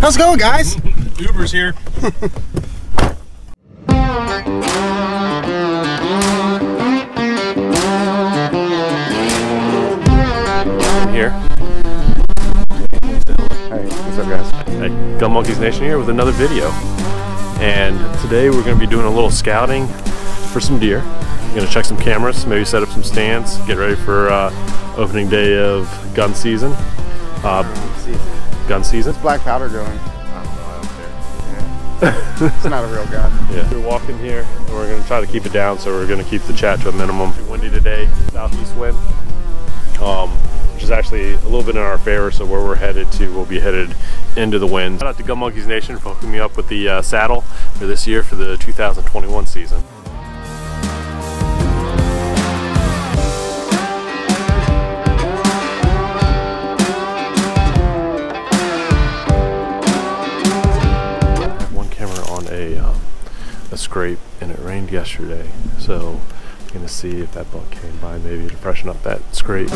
How's it going, guys? Uber's here. here. Hey, what's up, guys? Hey, Gun Monkeys Nation here with another video. And today we're going to be doing a little scouting for some deer. I'm going to check some cameras, maybe set up some stands, get ready for uh, opening day of gun season. Uh, gun season. Black powder going. I don't know, I don't care. Yeah. it's not a real gun. Yeah. We're walking here and we're going to try to keep it down, so we're going to keep the chat to a minimum. Windy today, southeast wind, um, which is actually a little bit in our favor. So where we're headed to, we'll be headed into the wind. Shout out to Gun Monkeys Nation for hooking me up with the uh, saddle for this year for the 2021 season. A scrape and it rained yesterday. So I'm gonna see if that buck came by maybe to freshen up that scrape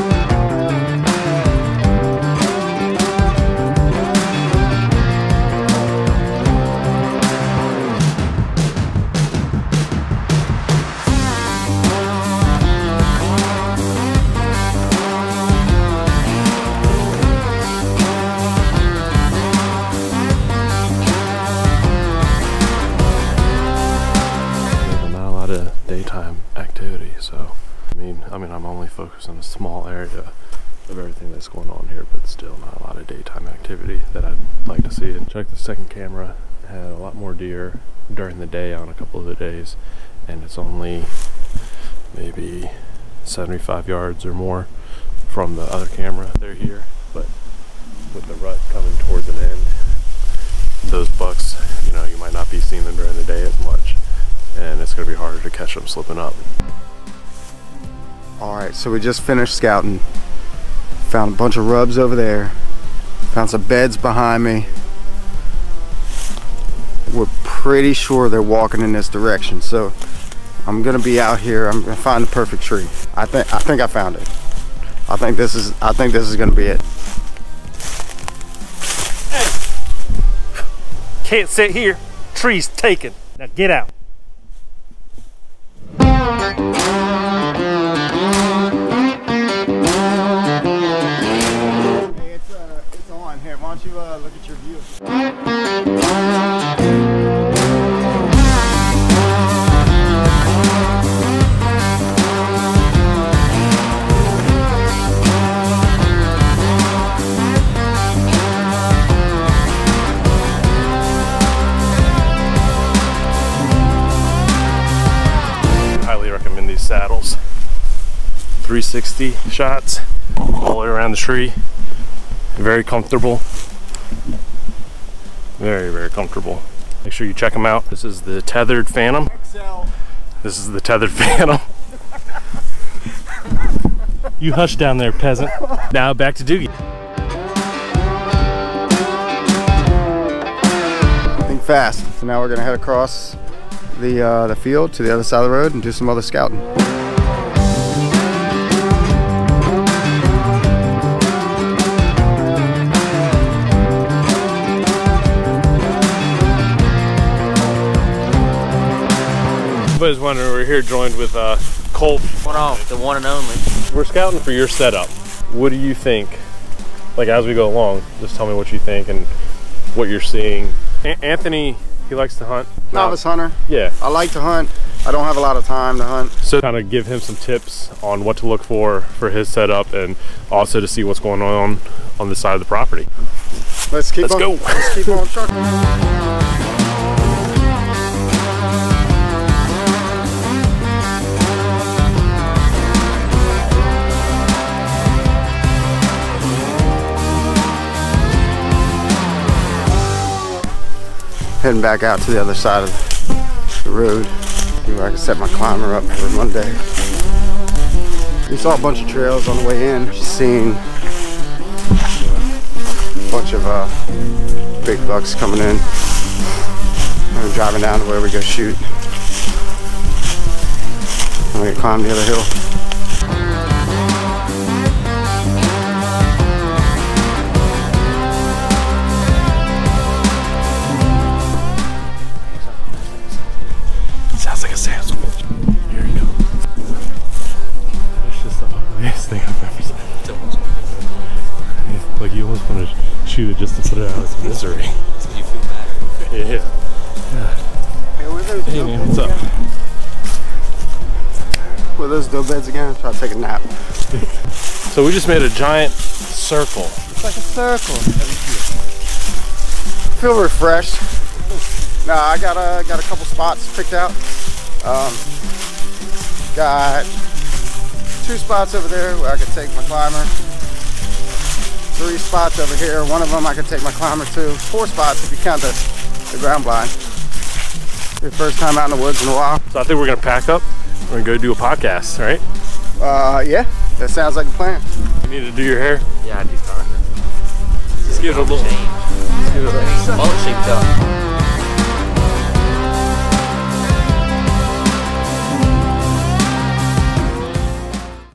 so I mean I mean I'm only focused on a small area of everything that's going on here but still not a lot of daytime activity that I'd like to see and check the second camera had a lot more deer during the day on a couple of the days and it's only maybe 75 yards or more from the other camera they're here but with the rut coming towards an end those bucks you know you might not be seeing them during the day as much and it's going to be harder to catch them slipping up All right, so we just finished scouting. Found a bunch of rubs over there. Found some beds behind me. We're pretty sure they're walking in this direction, so I'm gonna be out here. I'm gonna find the perfect tree. I think I think I found it. I think this is I think this is gonna be it. Hey. Can't sit here. Tree's taken. Now get out. Uh, look at your view? highly recommend these saddles. 360 shots all the way around the tree. Very comfortable very very comfortable make sure you check them out this is the Tethrd phantom this is the Tethrd phantom You hush down there, peasant. Now back to Doogie. Think fast. So now we're gonna head across the uh, the field to the other side of the road and do some other scouting. Everybody's wondering we're here joined with uh, Colt One off, the one and only. we're scouting for your setup what do you think like as we go along just tell me what you think and what you're seeing A- Anthony he likes to hunt Novice hunter. yeah I like to hunt. I don't have a lot of time to hunt. So kind of give him some tips on what to look for for his setup and also to see what's going on on this side of the property. Let's keep Let's on. go. Let's keep on trucking. Heading back out to the other side of the road. See where I can set my climber up for Monday. We saw a bunch of trails on the way in. Just seeing a bunch of uh, big bucks coming in. I'm driving down to where we go shoot. I'm gonna climb the other hill. Put it out of its misery. You feel better. Yeah. Hey, those Hey man, beds what's up? again? Where those dope beds again? Try to take a nap. So we just made a giant circle. It's like a circle. Feel refreshed. Nah, I got a got a couple spots picked out. Um, got two spots over there where I could take my climber. Three spots over here. One of them I could take my climber to. Four spots if you count the, the ground blind. Your first time out in the woods in a while. So I think we're gonna pack up. We're gonna go do a podcast, right? Uh, yeah, that sounds like a plan. You need to do your hair. Yeah, I do fine. Just give it a little. Change. Well, it a little shaped up.